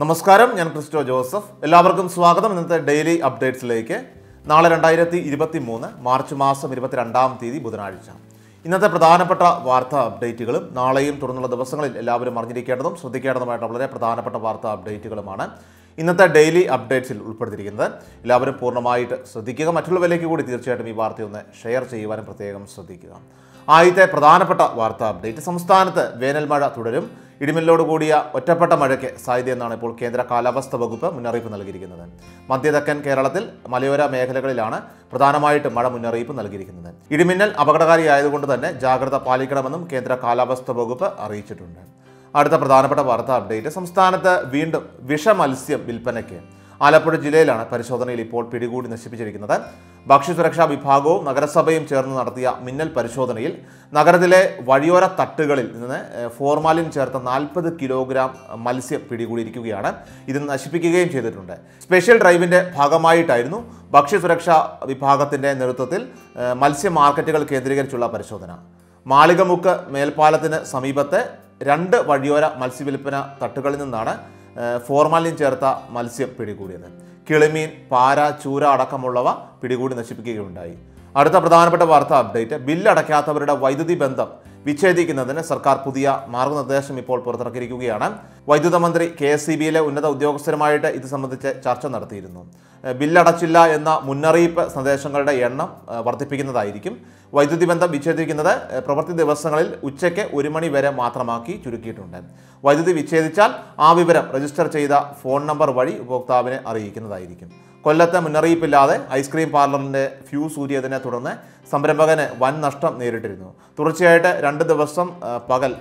നമസ്കാരം ഞാൻ Cristo Joseph. എല്ലാവർക്കും സ്വാഗതം. ഇന്നത്തെ ഡെയിലി അപ്ഡേറ്റ്സിലേക്ക്. നാളെ രണ്ടായിരത്തി ഇരുപത്തി മൂന്ന് മാർച്ച് മാസം ഇരുപത്തിരണ്ടാം തീയതി ബുധനാഴ്ച. ഇന്നത്തെ പ്രധാനപ്പെട്ട വാർത്താ അപ്ഡേറ്റുകളും നാളെയും തുടർന്നുള്ള ദിവസങ്ങളിൽ എല്ലാവരും അറിഞ്ഞിരിക്കേണ്ടതും ശ്രദ്ധിക്കേണ്ടതുമായിട്ടുള്ള വളരെ പ്രധാനപ്പെട്ട വാർത്താ അപ്ഡേറ്റുകളുമാണ്. ഇന്നത്തെ ഡെയിലി അപ്ഡേറ്റ്സിൽ ഉൾപ്പെടുത്തിയിരിക്കുന്നത് എല്ലാവരും പൂർണമായിട്ട് ശ്രദ്ധിക്കുക. മറ്റുള്ളവരിലേക്ക് കൂടി തീർച്ചയായിട്ടും ഈ വാർത്തയൊന്ന് ഷെയർ ചെയ്യുവാനും പ്രത്യേകം ശ്രദ്ധിക്കുക. ആദ്യത്തെ പ്രധാനപ്പെട്ട വാർത്താ അപ്ഡേറ്റ്. സംസ്ഥാനത്ത് വേനൽ മഴ തുടരും. ഇടിമിന്നലോട് കൂടിയ ഒറ്റപ്പെട്ട മഴയ്ക്ക് സാധ്യതയെന്നാണ് ഇപ്പോൾ കേന്ദ്ര കാലാവസ്ഥ വകുപ്പ് മുന്നറിയിപ്പ് നൽകിയിരിക്കുന്നത്. മധ്യതെക്കൻ കേരളത്തിൽ മലയോര മേഖലകളിലാണ് പ്രധാനമായിട്ടും മഴ മുന്നറിയിപ്പ് നൽകിയിരിക്കുന്നത്. ഇടിമിന്നൽ അപകടകാരിയായതുകൊണ്ട് തന്നെ ജാഗ്രത പാലിക്കണമെന്നും കേന്ദ്ര കാലാവസ്ഥ വകുപ്പ് അറിയിച്ചിട്ടുണ്ട്. അടുത്ത പ്രധാനപ്പെട്ട വാർത്താ അപ്ഡേറ്റ് സംസ്ഥാനത്ത് വീണ്ടും വിഷമത്സ്യം വിൽപ്പനയ്ക്ക്. ആലപ്പുഴ ജില്ലയിലാണ് പരിശോധനയിൽ ഇപ്പോൾ പിടികൂടി നശിപ്പിച്ചിരിക്കുന്നത്. ഭക്ഷ്യസുരക്ഷാ വിഭാഗവും നഗരസഭയും ചേർന്ന് നടത്തിയ മിന്നൽ പരിശോധനയിൽ നഗരത്തിലെ വഴിയോര തട്ടുകളിൽ നിന്ന് ഫോർമാലിൻ ചേർത്ത നാൽപ്പത് കിലോഗ്രാം മത്സ്യം പിടികൂടിയിരിക്കുകയാണ്. ഇത് നശിപ്പിക്കുകയും ചെയ്തിട്ടുണ്ട്. സ്പെഷ്യൽ ഡ്രൈവിന്റെ ഭാഗമായിട്ടായിരുന്നു ഭക്ഷ്യസുരക്ഷാ വിഭാഗത്തിന്റെ നേതൃത്വത്തിൽ മത്സ്യ മാർക്കറ്റുകൾ കേന്ദ്രീകരിച്ചുള്ള പരിശോധന. മാളികമുക്ക് മേൽപ്പാലത്തിന് സമീപത്തെ രണ്ട് വഴിയോര മത്സ്യവില്പന തട്ടുകളിൽ നിന്നാണ് ഫോർമാലിൻ ചേർത്ത മത്സ്യം പിടികൂടിയത്. കിളിമീൻ പാര ചൂര അടക്കമുള്ളവ പിടികൂടി നശിപ്പിക്കുകയുണ്ടായി. അടുത്ത പ്രധാനപ്പെട്ട വാർത്ത അപ്ഡേറ്റ് ബില്ലടയ്ക്കാത്തവരുടെ വൈദ്യുതി ബന്ധം വിച്ഛേദിക്കുന്നതിന് സർക്കാർ പുതിയ മാർഗനിർദ്ദേശം ഇപ്പോൾ പുറത്തിറക്കിയിരിക്കുകയാണ്. വൈദ്യുത മന്ത്രി കെ എസ് സി ബിയിലെ ഉന്നത ഉദ്യോഗസ്ഥരുമായിട്ട് ഇത് സംബന്ധിച്ച് ചർച്ച നടത്തിയിരുന്നു. ബില്ലടച്ചില്ല എന്ന മുന്നറിയിപ്പ് സന്ദേശങ്ങളുടെ എണ്ണം വർദ്ധിപ്പിക്കുന്നതായിരിക്കും. വൈദ്യുതി ബന്ധം വിച്ഛേദിക്കുന്നത് പ്രവൃത്തി ദിവസങ്ങളിൽ ഉച്ചയ്ക്ക് ഒരു മണി വരെ മാത്രമാക്കി ചുരുക്കിയിട്ടുണ്ട്. വൈദ്യുതി വിച്ഛേദിച്ചാൽ ആ വിവരം രജിസ്റ്റർ ചെയ്ത ഫോൺ നമ്പർ വഴി ഉപഭോക്താവിനെ അറിയിക്കുന്നതായിരിക്കും. കൊല്ലത്തെ മുന്നറിയിപ്പില്ലാതെ ഐസ്ക്രീം പാർലറിന്റെ ഫ്യൂ സൂര്യതിനെ തുടർന്ന് സംരംഭകന് വൻ നഷ്ടം നേരിട്ടിരുന്നു. തുടർച്ചയായിട്ട് രണ്ട് ദിവസം പകൽ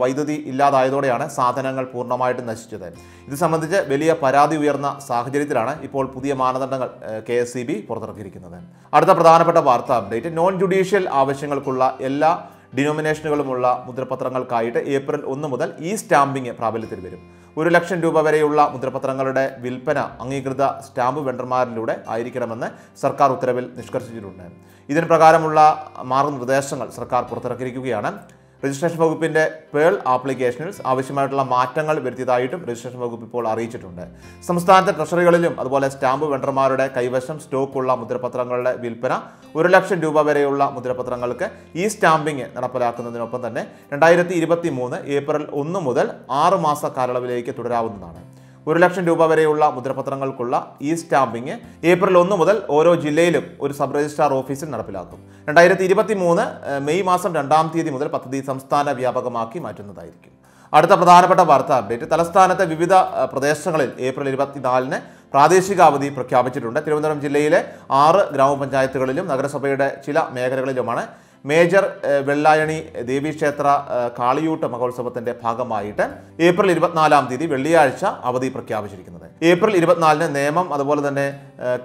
വൈദ്യുതി ഇല്ലാതായതോടെയാണ് സാധനങ്ങൾ പൂർണമായിട്ട് നശിച്ചത്. ഇത് സംബന്ധിച്ച് വലിയ പരാതി ഉയർന്ന സാഹചര്യത്തിലാണ് ഇപ്പോൾ പുതിയ മാനദണ്ഡങ്ങൾ കെ എസ് സി ബി പുറത്തിറക്കിയിരിക്കുന്നത്. അടുത്ത പ്രധാനപ്പെട്ട വാർത്താ അപ്ഡേറ്റ്. നോൺ ജുഡീഷ്യൽ ആവശ്യങ്ങൾക്കുള്ള എല്ലാ ഡിനോമിനേഷനുകളുമുള്ള മുദ്രപത്രങ്ങൾക്കായിട്ട് ഏപ്രിൽ ഒന്ന് മുതൽ ഈ സ്റ്റാമ്പിംഗ് പ്രാബല്യത്തിൽ വരും. ഒരു ലക്ഷം രൂപ വരെയുള്ള മുദ്രപത്രങ്ങളുടെ വിൽപ്പന അംഗീകൃത സ്റ്റാമ്പ് വെണ്ടർമാരിലൂടെ ആയിരിക്കണമെന്ന് സർക്കാർ ഉത്തരവിൽ നിഷ്കർഷിച്ചിട്ടുണ്ട്. ഇതിന് പ്രകാരമുള്ള മാർഗനിർദ്ദേശങ്ങൾ സർക്കാർ പുറത്തിറക്കിയിരിക്കുകയാണ്. രജിസ്ട്രേഷൻ വകുപ്പിന്റെ പേൾ ആപ്ലിക്കേഷനിൽ ആവശ്യമായിട്ടുള്ള മാറ്റങ്ങൾ വരുത്തിയതായിട്ടും രജിസ്ട്രേഷൻ വകുപ്പ് ഇപ്പോൾ അറിയിച്ചിട്ടുണ്ട്. സംസ്ഥാനത്തെ ട്രഷറികളിലും അതുപോലെ സ്റ്റാമ്പ് വെണ്ടർമാരുടെ കൈവശം സ്റ്റോക്കുള്ള മുദ്രപത്രങ്ങളുടെ വിൽപ്പന ഒരു ലക്ഷം രൂപ വരെയുള്ള മുദ്രപത്രങ്ങൾക്ക് ഈ സ്റ്റാമ്പിംഗ് നടപ്പിലാക്കുന്നതിനൊപ്പം തന്നെ രണ്ടായിരത്തി ഏപ്രിൽ ഒന്ന് മുതൽ ആറ് മാസ കാലയളവിലേക്ക് തുടരാവുന്നതാണ്. ഒരു ലക്ഷം രൂപ വരെയുള്ള മുദ്രപത്രങ്ങൾക്കുള്ള ഈ സ്റ്റാമ്പിംഗ് ഏപ്രിൽ ഒന്ന് മുതൽ ഓരോ ജില്ലയിലും ഒരു സബ് രജിസ്ട്രാർ ഓഫീസിൽ നടപ്പിലാക്കും. രണ്ടായിരത്തി ഇരുപത്തി മൂന്ന് മെയ് മാസം രണ്ടാം തീയതി മുതൽ പദ്ധതി സംസ്ഥാന വ്യാപകമാക്കി മാറ്റുന്നതായിരിക്കും. അടുത്ത പ്രധാനപ്പെട്ട വാർത്താ അപ്ഡേറ്റ്. തലസ്ഥാനത്തെ വിവിധ പ്രദേശങ്ങളിൽ ഏപ്രിൽ ഇരുപത്തിനാലിന് പ്രാദേശിക അവധി പ്രഖ്യാപിച്ചിട്ടുണ്ട്. തിരുവനന്തപുരം ജില്ലയിലെ ആറ് ഗ്രാമപഞ്ചായത്തുകളിലും നഗരസഭയുടെ ചില മേഖലകളിലുമാണ് മേജർ വെള്ളായണി ദേവീക്ഷേത്ര കാളിയൂട്ട് മഹോത്സവത്തിന്റെ ഭാഗമായിട്ട് ഏപ്രിൽ ഇരുപത്തിനാലാം തീയതി വെള്ളിയാഴ്ച അവധി പ്രഖ്യാപിച്ചിരിക്കുന്നത്. ഏപ്രിൽ ഇരുപത്തിനാലിന് നേമം അതുപോലെ തന്നെ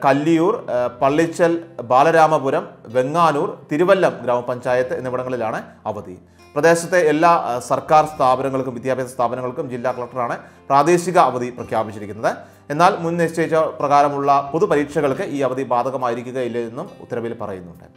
കല്ലിയൂർ പള്ളിച്ചൽ ബാലരാമപുരം വെങ്ങാനൂർ തിരുവല്ലം ഗ്രാമപഞ്ചായത്ത് എന്നിവിടങ്ങളിലാണ് അവധി. പ്രദേശത്തെ എല്ലാ സർക്കാർ സ്ഥാപനങ്ങൾക്കും വിദ്യാഭ്യാസ സ്ഥാപനങ്ങൾക്കും ജില്ലാ കളക്ടറാണ് പ്രാദേശിക അവധി പ്രഖ്യാപിച്ചിരിക്കുന്നത്. എന്നാൽ മുൻ നിശ്ചയിച്ച പ്രകാരമുള്ള പൊതുപരീക്ഷകൾക്ക് ഈ അവധി ബാധകമായിരിക്കുകയില്ല എന്നും ഉത്തരവിൽ പറയുന്നുണ്ട്.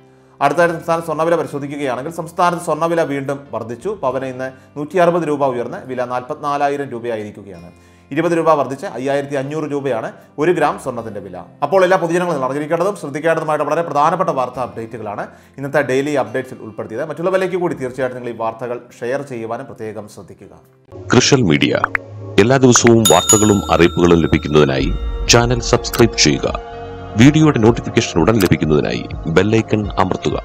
അടുത്തതായിട്ട് സംസ്ഥാന സ്വർണവില പരിശോധിക്കുകയാണെങ്കിൽ സംസ്ഥാനത്ത് സ്വർണവില വീണ്ടും വർദ്ധിച്ചു. പവന് ഇന്ന് നൂറ്റി അറുപത് രൂപ ഉയർന്ന് വില നാൽപ്പത്തിനാലായിരം രൂപയായിരിക്കുകയാണ്. ഇരുപത് രൂപ വർദ്ധിച്ച് അയ്യായിരത്തി അഞ്ഞൂറ് രൂപയാണ് ഒരു ഗ്രാം സ്വർണത്തിന്റെ വില. അപ്പോൾ എല്ലാ പൊതുജനങ്ങളും അറിഞ്ഞിരിക്കേണ്ടതും ശ്രദ്ധിക്കേണ്ടതുമായിട്ട് വളരെ പ്രധാനപ്പെട്ട വാർത്താ അപ്ഡേറ്റുകളാണ് ഇന്നത്തെ ഡെയിലി അപ്ഡേറ്റ്സിൽ ഉൾപ്പെടുത്തിയത്. മറ്റുള്ളവരിലേക്ക് കൂടി തീർച്ചയായിട്ടും നിങ്ങൾ ഈ വാർത്തകൾ ഷെയർ ചെയ്യുവാനും പ്രത്യേകം ശ്രദ്ധിക്കുക. Social media. എല്ലാ ദിവസവും വാർത്തകളും അറിയിപ്പുകളും ലഭിക്കുന്നതിനായി ചാനൽ സബ്സ്ക്രൈബ് ചെയ്യുക. വീഡിയോയുടെ നോട്ടിഫിക്കേഷൻ ഉടൻ ലഭിക്കുന്നതിനായി ബെല്ലൈക്കൺ അമർത്തുക.